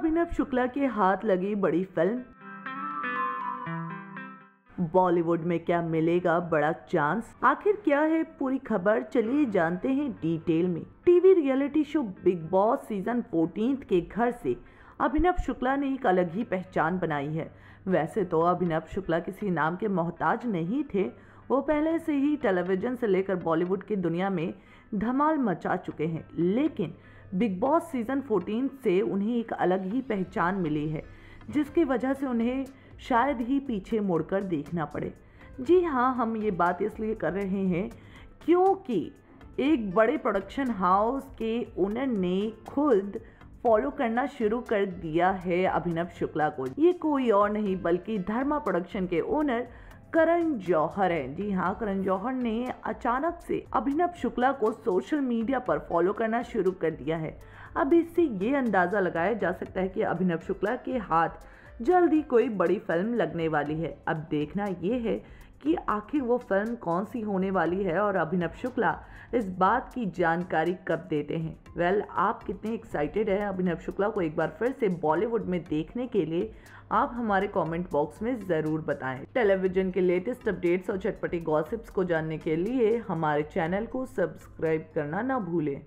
अभिनव शुक्ला के हाथ लगी बड़ी फ़िल्म। बॉलीवुड में क्या मिलेगा बड़ा चांस? आखिर क्या है पूरी खबर? चलिए जानते हैं डिटेल में। TV reality show Bigg Boss season 14 के घर से अभिनव शुक्ला ने एक अलग ही पहचान बनाई है। वैसे तो अभिनव शुक्ला किसी नाम के मोहताज नहीं थे। वो पहले से ही टेलीविज़न से लेकर बॉलीवुड की दुनिया में धमाल मचा चुके हैं। लेकिन बिग बॉस सीज़न 14 से उन्हें एक अलग ही पहचान मिली है, जिसकी वजह से उन्हें शायद ही पीछे मुड़कर देखना पड़े। जी हाँ हम ये बात इसलिए कर रहे हैं क्योंकि एक बड़े प्रोडक्शन हाउस के ओनर ने खुद फॉलो करना शुरू कर दिया है अभिनव शुक्ला को। ये कोई और नहीं, बल्कि धर्मा प्रोडक्शन के ओनर करण जौहर है। जी हाँ करण जौहर ने अचानक से अभिनव शुक्ला को सोशल मीडिया पर फॉलो करना शुरू कर दिया है। अब इससे ये अंदाज़ा लगाया जा सकता है कि अभिनव शुक्ला के हाथ जल्द ही कोई बड़ी फ़िल्म लगने वाली है। अब देखना ये है कि आखिर वो फ़िल्म कौन सी होने वाली है और अभिनव शुक्ला इस बात की जानकारी कब देते हैं। वेल well, आप कितने एक्साइटेड हैं अभिनव शुक्ला को एक बार फिर से बॉलीवुड में देखने के लिए आप हमारे कमेंट बॉक्स में ज़रूर बताएँ। टेलीविज़न के लेटेस्ट अपडेट्स और चटपटी गॉसिप्स को जानने के लिए हमारे चैनल को सब्सक्राइब करना ना भूलें।